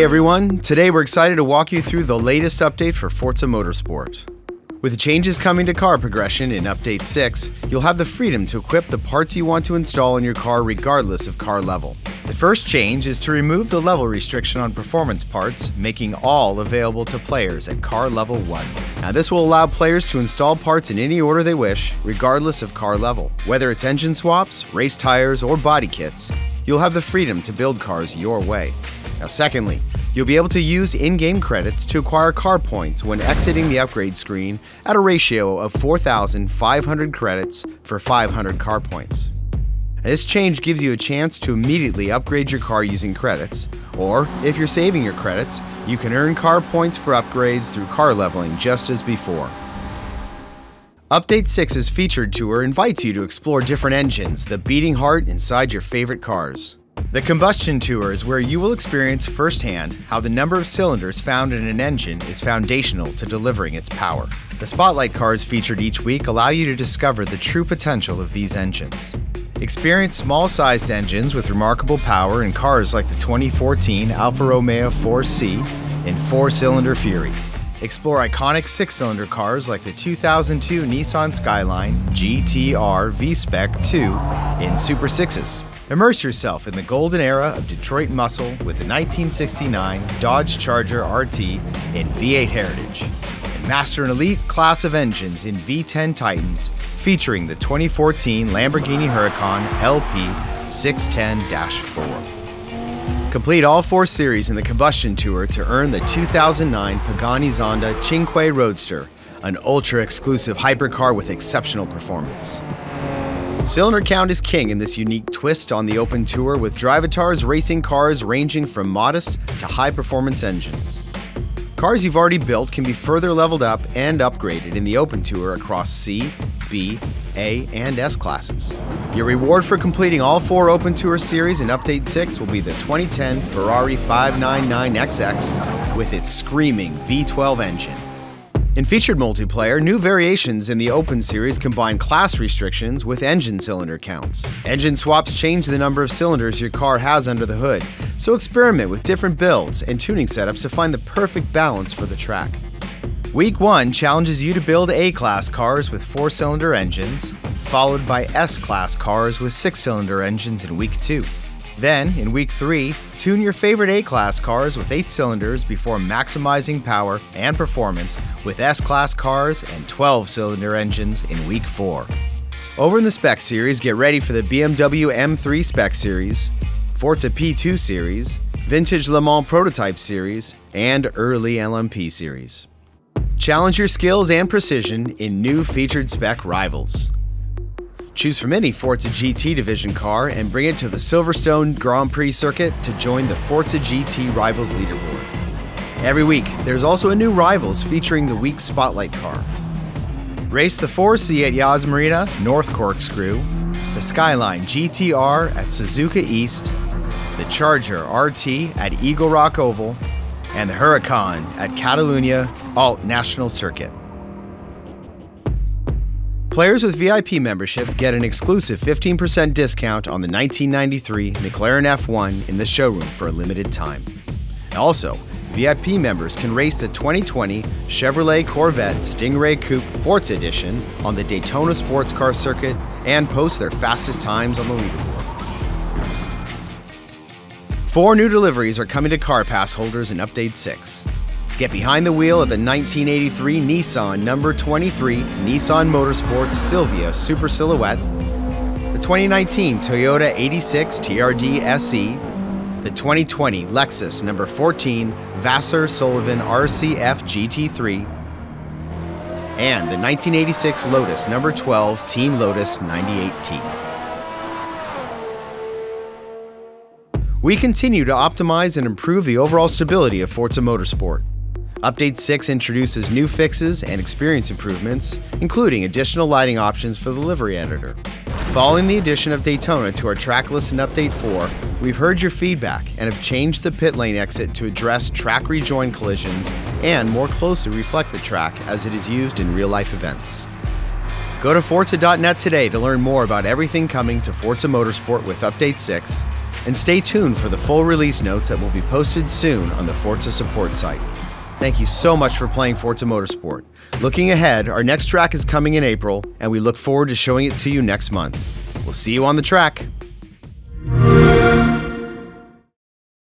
Hey everyone, today we're excited to walk you through the latest update for Forza Motorsport. With changes coming to car progression in Update 6, you'll have the freedom to equip the parts you want to install in your car regardless of car level. The first change is to remove the level restriction on performance parts, making all available to players at car level 1. Now this will allow players to install parts in any order they wish, regardless of car level. Whether it's engine swaps, race tires, or body kits, you'll have the freedom to build cars your way. Now secondly, You'll be able to use in-game credits to acquire car points when exiting the upgrade screen at a ratio of 4,500 credits for 500 car points. This change gives you a chance to immediately upgrade your car using credits, or if you're saving your credits, you can earn car points for upgrades through car leveling just as before. Update 6's featured tour invites you to explore different engines, the beating heart inside your favorite cars. The Combustion Tour is where you will experience firsthand how the number of cylinders found in an engine is foundational to delivering its power. The Spotlight cars featured each week allow you to discover the true potential of these engines. Experience small-sized engines with remarkable power in cars like the 2014 Alfa Romeo 4C and 4-cylinder Fury. Explore iconic six-cylinder cars like the 2002 Nissan Skyline GTR V-Spec 2 in Super 6s. Immerse yourself in the golden era of Detroit muscle with the 1969 Dodge Charger RT in V8 Heritage. Master an elite class of engines in V10 Titans featuring the 2014 Lamborghini Huracan LP 610-4. Complete all four series in the Combustion Tour to earn the 2009 Pagani Zonda Cinque Roadster, an ultra-exclusive hypercar with exceptional performance. Cylinder count is king in this unique twist on the open tour with Drivatars racing cars ranging from modest to high performance engines. Cars you've already built can be further leveled up and upgraded in the open tour across C, B, A, and S classes. Your reward for completing all four open tour series in Update 6 will be the 2010 Ferrari 599XX with its screaming V12 engine. In featured multiplayer, new variations in the Open series combine class restrictions with engine cylinder counts. Engine swaps change the number of cylinders your car has under the hood, so experiment with different builds and tuning setups to find the perfect balance for the track. Week 1 challenges you to build A-Class cars with 4-cylinder engines, followed by S-Class cars with 6-cylinder engines in Week 2. Then, in week 3, tune your favorite A-Class cars with 8 cylinders before maximizing power and performance with S-Class cars and 12-cylinder engines in week 4. Over in the Spec Series, get ready for the BMW M3 Spec Series, Forza P2 Series, Vintage Le Mans Prototype Series, and Early LMP Series. Challenge your skills and precision in new featured spec rivals. Choose from any Forza GT division car and bring it to the Silverstone Grand Prix circuit to join the Forza GT Rivals leaderboard. Every week, there's also a new Rivals featuring the week's Spotlight car. Race the 4C at Yas Marina, North Corkscrew, the Skyline GTR at Suzuka East, the Charger RT at Eagle Rock Oval, and the Huracan at Catalunya Alt National Circuit. Players with VIP membership get an exclusive 15% discount on the 1993 McLaren F1 in the showroom for a limited time. Also, VIP members can race the 2020 Chevrolet Corvette Stingray Coupe Forza Edition on the Daytona Sports Car Circuit and post their fastest times on the leaderboard. Four new deliveries are coming to Car Pass holders in Update 6. Get behind the wheel of the 1983 Nissan number 23 Nissan Motorsports Silvia Super Silhouette, the 2019 Toyota 86 TRD SE, the 2020 Lexus number 14 Vasser Sullivan RCF GT3, and the 1986 Lotus number 12 Team Lotus 98T. We continue to optimize and improve the overall stability of Forza Motorsport. Update 6 introduces new fixes and experience improvements, including additional lighting options for the livery editor. Following the addition of Daytona to our track list in Update 4, we've heard your feedback and have changed the pit lane exit to address track rejoin collisions and more closely reflect the track as it is used in real life events. Go to Forza.net today to learn more about everything coming to Forza Motorsport with Update 6 and stay tuned for the full release notes that will be posted soon on the Forza support site. Thank you so much for playing Forza Motorsport. Looking ahead, our next track is coming in April, and we look forward to showing it to you next month. We'll see you on the track.